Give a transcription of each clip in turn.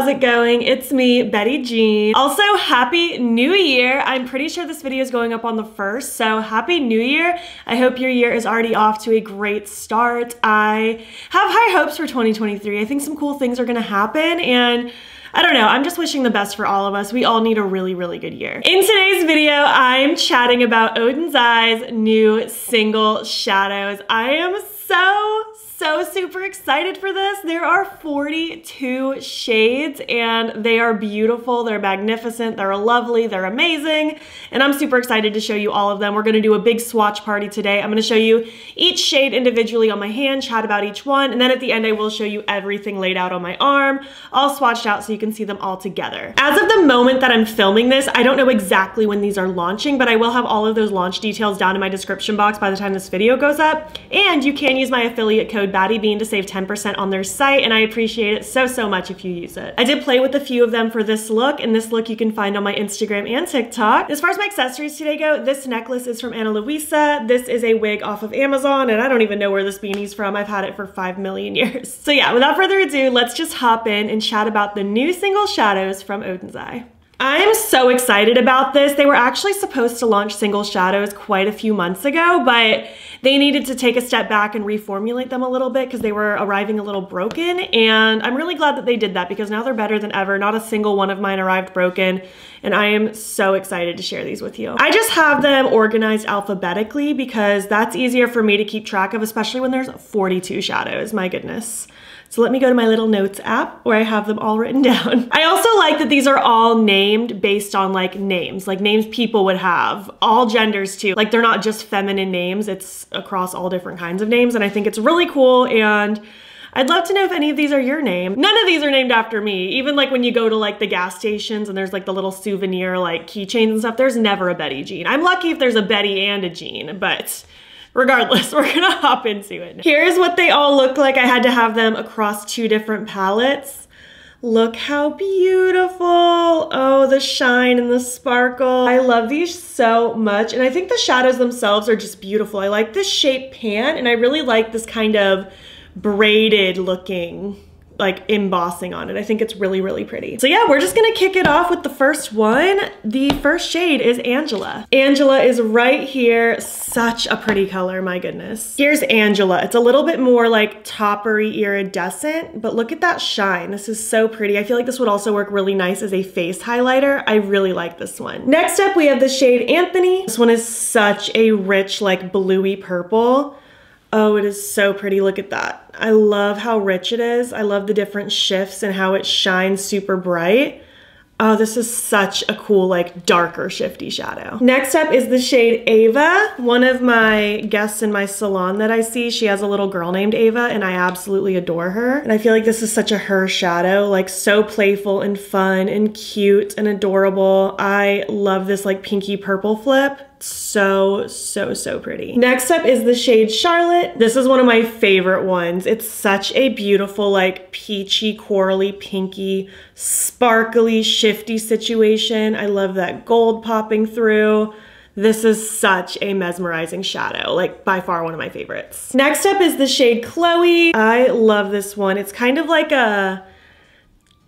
how's it going? It's me, Betty Jean. Also, happy new year. I'm pretty sure this video is going up on the 1st, so happy new year. I hope your year is already off to a great start. I have high hopes for 2023. I think some cool things are gonna happen and I don't know, I'm just wishing the best for all of us. We all need a really, really good year. In today's video, I'm chatting about Oden's Eye's new single, Shadows. I am so, so super excited for this. There are 42 shades and they are beautiful, they're magnificent, they're lovely, they're amazing, and I'm super excited to show you all of them. We're gonna do a big swatch party today. I'm gonna show you each shade individually on my hand, chat about each one, and then at the end I will show you everything laid out on my arm, all swatched out so you can see them all together. As of the moment that I'm filming this, I don't know exactly when these are launching, but I will have all of those launch details down in my description box by the time this video goes up, and you can use my affiliate code BATTYBEAN to save 10% on their site, and I appreciate it so, so much if you use it. I did play with a few of them for this look, and this look you can find on my Instagram and TikTok. As far as my accessories today go, this necklace is from Ana Luisa. This is a wig off of Amazon, and I don't even know where this beanie's from. I've had it for five million years. So yeah, without further ado, let's just hop in and chat about the new single Shadows from Oden's Eye. I'm so excited about this. They were actually supposed to launch Single Shadows quite a few months ago, but they needed to take a step back and reformulate them a little bit because they were arriving a little broken. And I'm really glad that they did that because now they're better than ever. Not a single one of mine arrived broken. And I am so excited to share these with you. I just have them organized alphabetically because that's easier for me to keep track of, especially when there's 42 shadows. My goodness. So let me go to my little notes app where I have them all written down. I also like that these are all named based on like names, like names people would have, all genders too. Like they're not just feminine names, it's across all different kinds of names. And I think it's really cool and I'd love to know if any of these are your name. None of these are named after me. Even like when you go to like the gas stations and there's like the little souvenir like keychains and stuff, there's never a Betty Jean. I'm lucky if there's a Betty and a Jean, but regardless, we're gonna hop into it. Here's what they all look like. I had to have them across two different palettes. Look how beautiful. Oh, the shine and the sparkle. I love these so much. And I think the shadows themselves are just beautiful. I like this shape pan and I really like this kind of braided looking like embossing on it. I think it's really, really pretty. So yeah, we're just gonna kick it off with the first one. The first shade is Angela. Angela is right here. Such a pretty color, my goodness. Here's Angela. It's a little bit more like toppery iridescent, but look at that shine. This is so pretty. I feel like this would also work really nice as a face highlighter. I really like this one. Next up, we have the shade Anthony. This one is such a rich, like bluey purple. Oh, it is so pretty. Look at that. I love how rich it is. I love the different shifts and how it shines super bright. Oh, this is such a cool, like darker shifty shadow. Next up is the shade Ava. One of my guests in my salon that I see, she has a little girl named Ava and I absolutely adore her. And I feel like this is such a her shadow, like so playful and fun and cute and adorable. I love this like pinky purple flip so, so, so pretty. Next up is the shade Charlotte. This is one of my favorite ones. It's such a beautiful, like peachy, corally, pinky, sparkly, shifty situation. I love that gold popping through. This is such a mesmerizing shadow, like by far one of my favorites. Next up is the shade Chloe. I love this one. It's kind of like a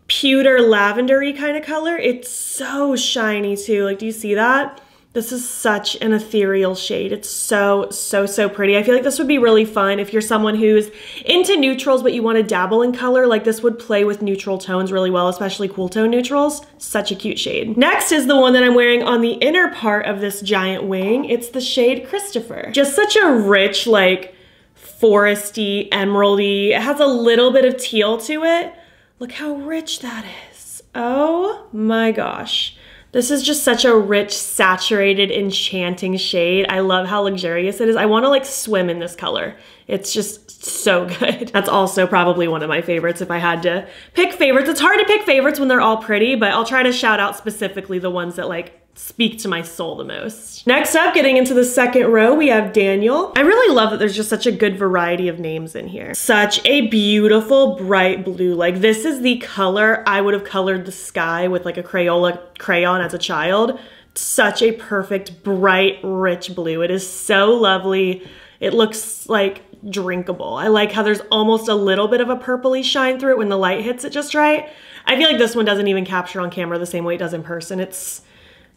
pewter lavendery kind of color. It's so shiny too. Like, do you see that? This is such an ethereal shade. It's so, so, so pretty. I feel like this would be really fun if you're someone who's into neutrals but you want to dabble in color. Like this would play with neutral tones really well, especially cool tone neutrals. Such a cute shade. Next is the one that I'm wearing on the inner part of this giant wing. It's the shade Christopher. Just such a rich, like, foresty, emeraldy. It has a little bit of teal to it. Look how rich that is. Oh my gosh. This is just such a rich, saturated, enchanting shade. I love how luxurious it is. I wanna like swim in this color. It's just so good. That's also probably one of my favorites if I had to pick favorites. It's hard to pick favorites when they're all pretty, but I'll try to shout out specifically the ones that like speak to my soul the most. Next up, getting into the second row, we have Daniel. I really love that there's just such a good variety of names in here. Such a beautiful bright blue. Like this is the color I would have colored the sky with like a Crayola crayon as a child. Such a perfect, bright, rich blue. It is so lovely. It looks like drinkable. I like how there's almost a little bit of a purpley shine through it when the light hits it just right. I feel like this one doesn't even capture on camera the same way it does in person. It's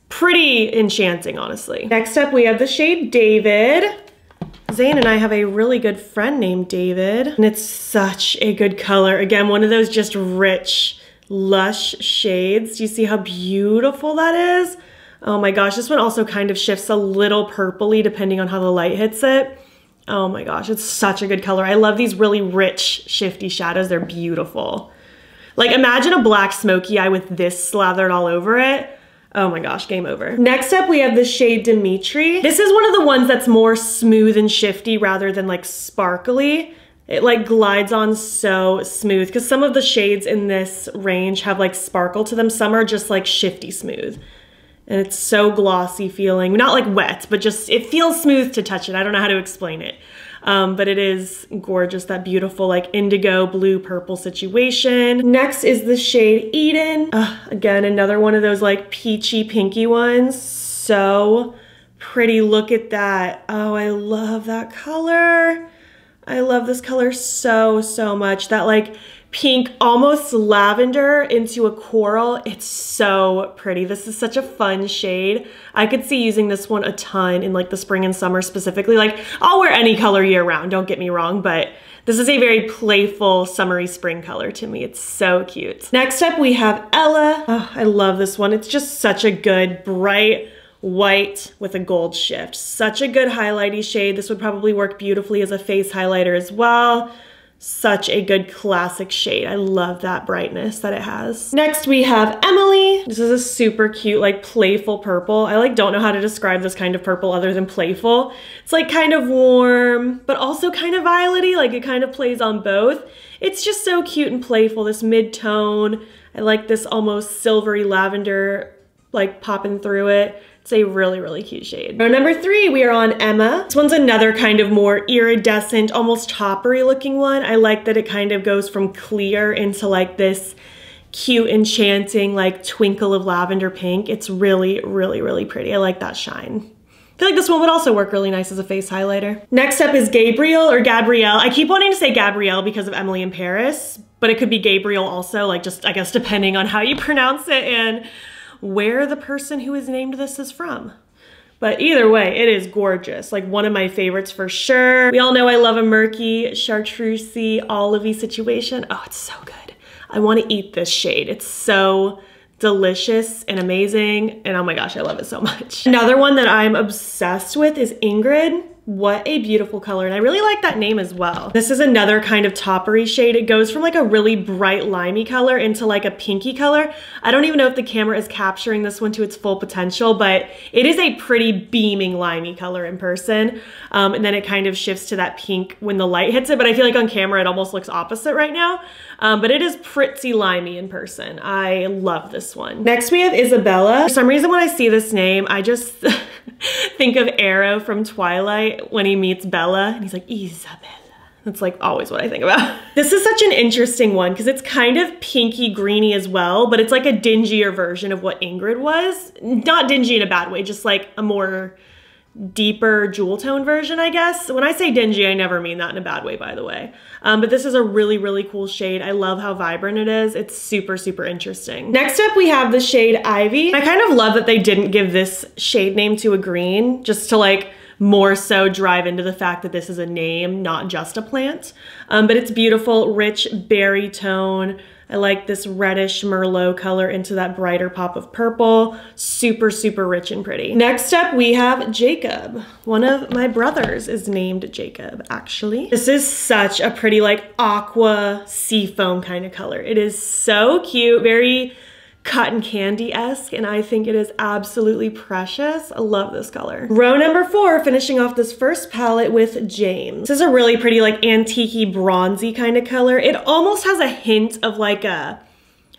pretty enchanting, honestly. Next up, we have the shade David. Zane and I have a really good friend named David, and it's such a good color. Again, one of those just rich, lush shades. Do you see how beautiful that is? Oh my gosh, this one also kind of shifts a little purpley depending on how the light hits it. Oh my gosh, it's such a good color. I love these really rich, shifty shadows. They're beautiful. Like imagine a black smoky eye with this slathered all over it. Oh my gosh, game over. Next up, we have the shade Dimitri. This is one of the ones that's more smooth and shifty rather than like sparkly. It like glides on so smooth because some of the shades in this range have like sparkle to them. Some are just like shifty smooth. And it's so glossy feeling, not like wet, but just, it feels smooth to touch it. I don't know how to explain it. Um, but it is gorgeous, that beautiful like indigo blue purple situation. Next is the shade Eden. Uh, again, another one of those like peachy pinky ones. So pretty, look at that. Oh, I love that color. I love this color so, so much. That like pink, almost lavender into a coral. It's so pretty. This is such a fun shade. I could see using this one a ton in like the spring and summer specifically. Like I'll wear any color year round, don't get me wrong, but this is a very playful summery spring color to me. It's so cute. Next up we have Ella. Oh, I love this one. It's just such a good bright white with a gold shift. Such a good highlighty shade. This would probably work beautifully as a face highlighter as well such a good classic shade. I love that brightness that it has. Next we have Emily. This is a super cute, like playful purple. I like don't know how to describe this kind of purple other than playful. It's like kind of warm, but also kind of violety. Like it kind of plays on both. It's just so cute and playful, this mid-tone. I like this almost silvery lavender like popping through it. It's a really, really cute shade. Now, number three, we are on Emma. This one's another kind of more iridescent, almost toppery looking one. I like that it kind of goes from clear into like this cute, enchanting, like twinkle of lavender pink. It's really, really, really pretty. I like that shine. I feel like this one would also work really nice as a face highlighter. Next up is Gabriel or Gabrielle. I keep wanting to say Gabrielle because of Emily in Paris, but it could be Gabriel also, like just, I guess, depending on how you pronounce it. And where the person who is named this is from. But either way, it is gorgeous. Like one of my favorites for sure. We all know I love a murky, chartreusey, olivey situation. Oh, it's so good. I want to eat this shade. It's so delicious and amazing. And oh my gosh, I love it so much. Another one that I'm obsessed with is Ingrid. What a beautiful color. And I really like that name as well. This is another kind of toppery shade. It goes from like a really bright limey color into like a pinky color. I don't even know if the camera is capturing this one to its full potential, but it is a pretty beaming limey color in person. Um, and then it kind of shifts to that pink when the light hits it. But I feel like on camera, it almost looks opposite right now. Um, but it is pretty limey in person. I love this one. Next we have Isabella. For some reason when I see this name, I just think of Aro from Twilight when he meets Bella and he's like, Isabella. That's like always what I think about. This is such an interesting one because it's kind of pinky greeny as well, but it's like a dingier version of what Ingrid was. Not dingy in a bad way, just like a more deeper jewel tone version, I guess. When I say dingy, I never mean that in a bad way, by the way. Um, but this is a really, really cool shade. I love how vibrant it is. It's super, super interesting. Next up, we have the shade Ivy. I kind of love that they didn't give this shade name to a green, just to like more so drive into the fact that this is a name, not just a plant. Um, but it's beautiful, rich berry tone, I like this reddish Merlot color into that brighter pop of purple. Super, super rich and pretty. Next up, we have Jacob. One of my brothers is named Jacob, actually. This is such a pretty like aqua seafoam kind of color. It is so cute, very cotton candy-esque and I think it is absolutely precious. I love this color. Row number four, finishing off this first palette with James. This is a really pretty like antique bronzy kind of color. It almost has a hint of like a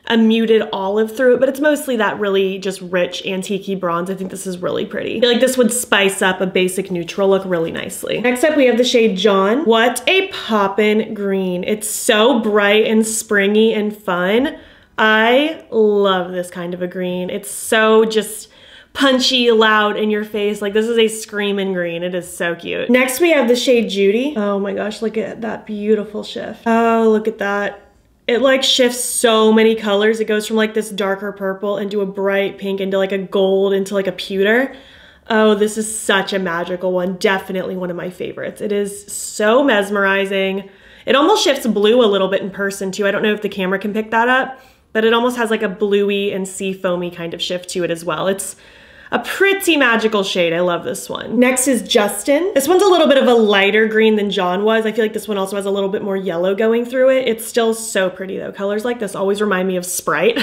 a muted olive through it, but it's mostly that really just rich antique bronze. I think this is really pretty. I feel like this would spice up a basic neutral look really nicely. Next up, we have the shade John. What a poppin' green. It's so bright and springy and fun. I love this kind of a green. It's so just punchy, loud in your face. Like this is a screaming green. It is so cute. Next we have the shade Judy. Oh my gosh, look at that beautiful shift. Oh, look at that. It like shifts so many colors. It goes from like this darker purple into a bright pink into like a gold into like a pewter. Oh, this is such a magical one. Definitely one of my favorites. It is so mesmerizing. It almost shifts blue a little bit in person too. I don't know if the camera can pick that up, but it almost has like a bluey and sea foamy kind of shift to it as well. It's a pretty magical shade. I love this one. Next is Justin. This one's a little bit of a lighter green than John was. I feel like this one also has a little bit more yellow going through it. It's still so pretty though. Colors like this always remind me of Sprite,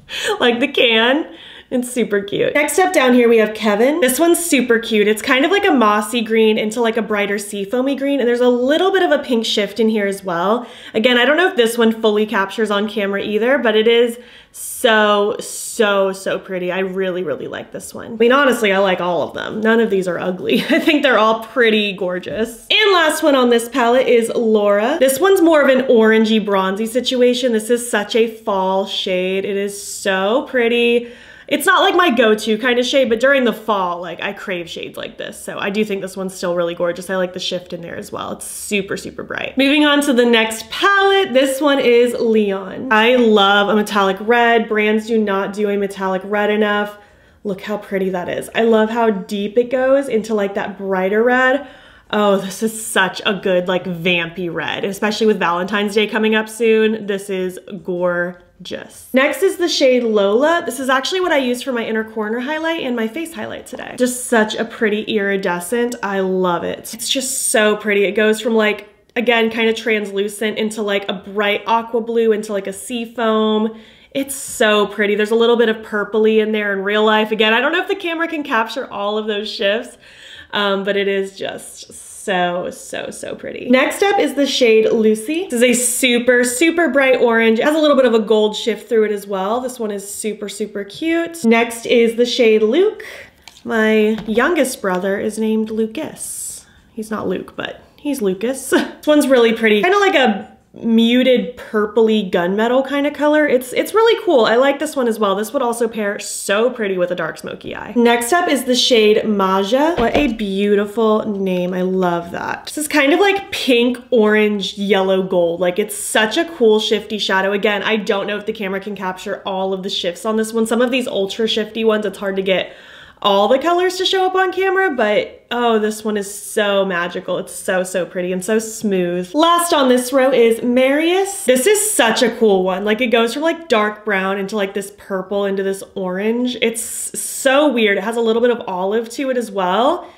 like the can. It's super cute. Next up down here we have Kevin. This one's super cute. It's kind of like a mossy green into like a brighter sea foamy green and there's a little bit of a pink shift in here as well. Again, I don't know if this one fully captures on camera either, but it is so, so, so pretty. I really, really like this one. I mean, honestly, I like all of them. None of these are ugly. I think they're all pretty gorgeous. And last one on this palette is Laura. This one's more of an orangey bronzy situation. This is such a fall shade. It is so pretty. It's not like my go-to kind of shade, but during the fall, like I crave shades like this. So I do think this one's still really gorgeous. I like the shift in there as well. It's super, super bright. Moving on to the next palette. This one is Leon. I love a metallic red. Brands do not do a metallic red enough. Look how pretty that is. I love how deep it goes into like that brighter red. Oh, this is such a good like vampy red, especially with Valentine's Day coming up soon. This is gorgeous just. Next is the shade Lola. This is actually what I used for my inner corner highlight and my face highlight today. Just such a pretty iridescent. I love it. It's just so pretty. It goes from like, again, kind of translucent into like a bright aqua blue into like a sea foam. It's so pretty. There's a little bit of purpley in there in real life. Again, I don't know if the camera can capture all of those shifts, um, but it is just so, so, so pretty. Next up is the shade Lucy. This is a super, super bright orange. It has a little bit of a gold shift through it as well. This one is super, super cute. Next is the shade Luke. My youngest brother is named Lucas. He's not Luke, but he's Lucas. this one's really pretty. Kind of like a muted purpley gunmetal kind of color. It's it's really cool. I like this one as well. This would also pair so pretty with a dark smoky eye. Next up is the shade Maja. What a beautiful name. I love that. This is kind of like pink, orange, yellow, gold. Like it's such a cool shifty shadow. Again, I don't know if the camera can capture all of the shifts on this one. Some of these ultra shifty ones, it's hard to get all the colors to show up on camera, but oh, this one is so magical. It's so, so pretty and so smooth. Last on this row is Marius. This is such a cool one. Like it goes from like dark brown into like this purple into this orange. It's so weird. It has a little bit of olive to it as well.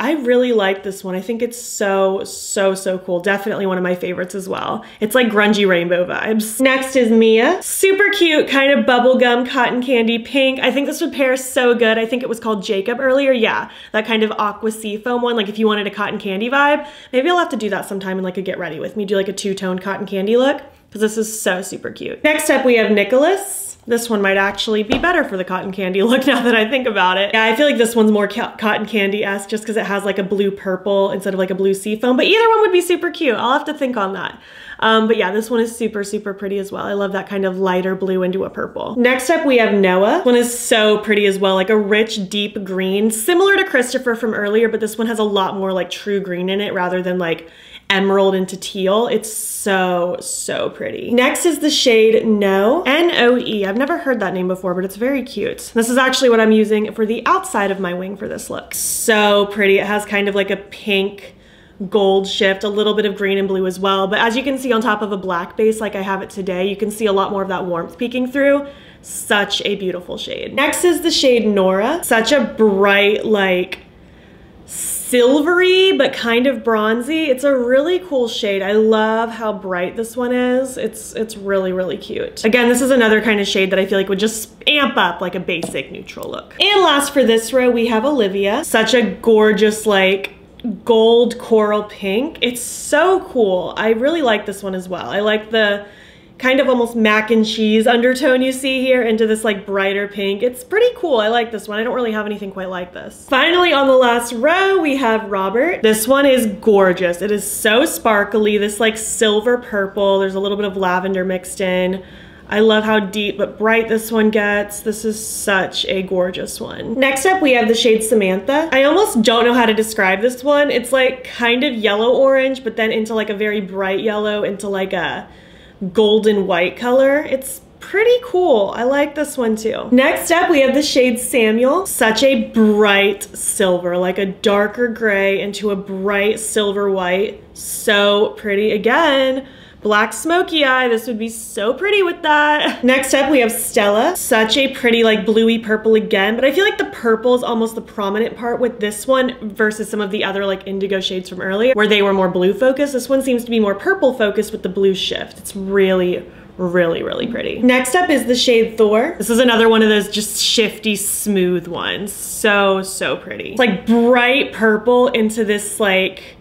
I really like this one. I think it's so, so, so cool. Definitely one of my favorites as well. It's like grungy rainbow vibes. Next is Mia. Super cute, kind of bubblegum cotton candy pink. I think this would pair so good. I think it was called Jacob earlier. Yeah, that kind of aqua seafoam one. Like if you wanted a cotton candy vibe, maybe I'll have to do that sometime and like a get ready with me. Do like a two-tone cotton candy look because this is so super cute. Next up we have Nicholas. This one might actually be better for the cotton candy look now that I think about it. Yeah, I feel like this one's more cotton candy-esque just because it has like a blue purple instead of like a blue seafoam, but either one would be super cute. I'll have to think on that. Um, but yeah, this one is super, super pretty as well. I love that kind of lighter blue into a purple. Next up, we have Noah. This one is so pretty as well, like a rich, deep green, similar to Christopher from earlier, but this one has a lot more like true green in it rather than like emerald into teal. It's so, so pretty. Next is the shade No, N-O-E. I've never heard that name before, but it's very cute. This is actually what I'm using for the outside of my wing for this look. So pretty. It has kind of like a pink gold shift, a little bit of green and blue as well. But as you can see on top of a black base like I have it today, you can see a lot more of that warmth peeking through. Such a beautiful shade. Next is the shade Nora. Such a bright, like, silvery but kind of bronzy. It's a really cool shade. I love how bright this one is. It's it's really, really cute. Again, this is another kind of shade that I feel like would just amp up like a basic neutral look. And last for this row, we have Olivia. Such a gorgeous like gold coral pink. It's so cool. I really like this one as well. I like the kind of almost mac and cheese undertone you see here into this like brighter pink. It's pretty cool. I like this one. I don't really have anything quite like this. Finally, on the last row, we have Robert. This one is gorgeous. It is so sparkly, this like silver purple. There's a little bit of lavender mixed in. I love how deep but bright this one gets. This is such a gorgeous one. Next up, we have the shade Samantha. I almost don't know how to describe this one. It's like kind of yellow orange, but then into like a very bright yellow, into like a golden white color. It's pretty cool. I like this one too. Next up, we have the shade Samuel. Such a bright silver, like a darker gray into a bright silver white. So pretty again black smoky eye. This would be so pretty with that. Next up, we have Stella. Such a pretty like bluey purple again, but I feel like the purple is almost the prominent part with this one versus some of the other like indigo shades from earlier where they were more blue focused. This one seems to be more purple focused with the blue shift. It's really, really, really pretty. Next up is the shade Thor. This is another one of those just shifty, smooth ones. So, so pretty. It's like bright purple into this like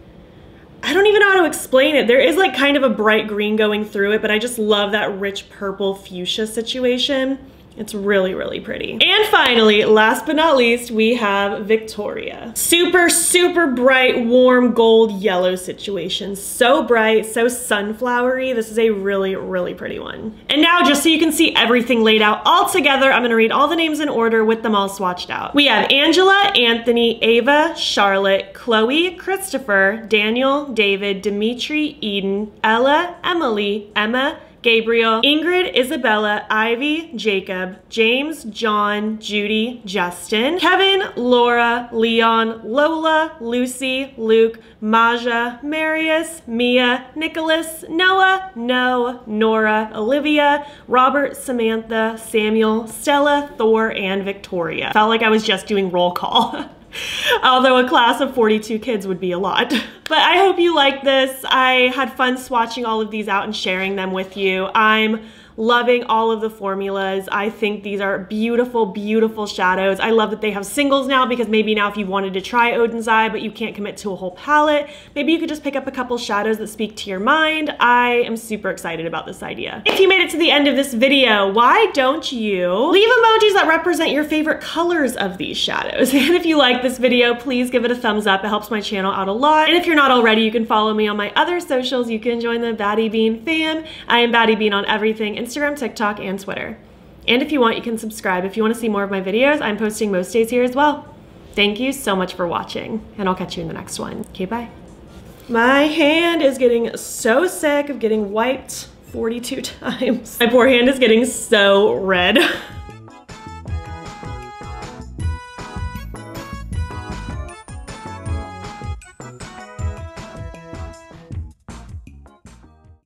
I don't even know how to explain it. There is like kind of a bright green going through it, but I just love that rich purple fuchsia situation. It's really, really pretty. And finally, last but not least, we have Victoria. Super, super bright, warm gold yellow situation. So bright, so sunflowery. This is a really, really pretty one. And now just so you can see everything laid out all together, I'm gonna read all the names in order with them all swatched out. We have Angela, Anthony, Ava, Charlotte, Chloe, Christopher, Daniel, David, Dimitri, Eden, Ella, Emily, Emma, Gabriel, Ingrid, Isabella, Ivy, Jacob, James, John, Judy, Justin, Kevin, Laura, Leon, Lola, Lucy, Luke, Maja, Marius, Mia, Nicholas, Noah, No, Nora, Olivia, Robert, Samantha, Samuel, Stella, Thor, and Victoria. Felt like I was just doing roll call. Although a class of 42 kids would be a lot. But I hope you like this. I had fun swatching all of these out and sharing them with you. I'm Loving all of the formulas. I think these are beautiful, beautiful shadows. I love that they have singles now because maybe now if you wanted to try Oden's Eye but you can't commit to a whole palette, maybe you could just pick up a couple shadows that speak to your mind. I am super excited about this idea. If you made it to the end of this video, why don't you leave emojis that represent your favorite colors of these shadows? And if you like this video, please give it a thumbs up. It helps my channel out a lot. And if you're not already, you can follow me on my other socials. You can join the Batty Bean fam. I am Batty Bean on everything Instagram, TikTok, and Twitter. And if you want, you can subscribe. If you want to see more of my videos, I'm posting most days here as well. Thank you so much for watching, and I'll catch you in the next one. Okay, bye. My hand is getting so sick of getting wiped 42 times. My poor hand is getting so red.